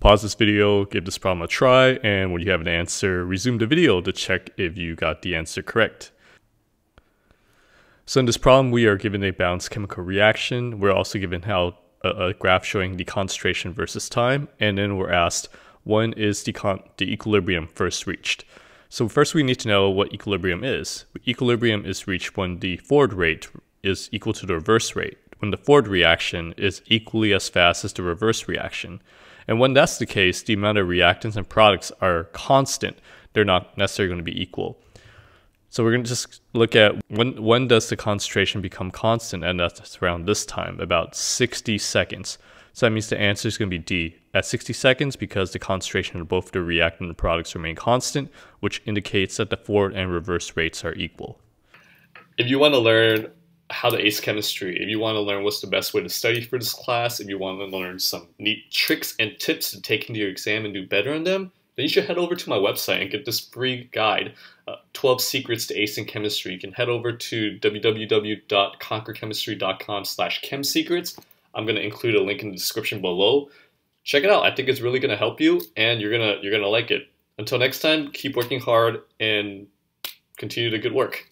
Pause this video, give this problem a try, and when you have an answer, resume the video to check if you got the answer correct. So in this problem, we are given a balanced chemical reaction. We're also given how a, graph showing the concentration versus time, and then we're asked when is the, the equilibrium first reached. So first we need to know what equilibrium is. Equilibrium is reached when the forward rate is equal to the reverse rate, when the forward reaction is equally as fast as the reverse reaction. And when that's the case, the amount of reactants and products are constant. They're not necessarily going to be equal. So we're going to just look at when when does the concentration become constant, and that's around this time, about 60 seconds. So that means the answer is going to be D at 60 seconds because the concentration of both the reactant and the products remain constant, which indicates that the forward and reverse rates are equal. If you want to learn how to ace chemistry, if you want to learn what's the best way to study for this class, if you want to learn some neat tricks and tips to take into your exam and do better on them, then you should head over to my website and get this free guide, uh, 12 Secrets to Acing Chemistry. You can head over to www.conquerchemistry.com slash chemsecrets. I'm going to include a link in the description below. Check it out. I think it's really going to help you and you're going to you're going to like it. Until next time, keep working hard and continue the good work.